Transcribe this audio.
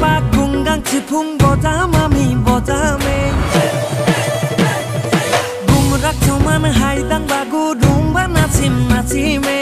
아빠 공강치 풍보다 맘이 보자매 부무락 정말 하이당 바구 룸바 나침 나침에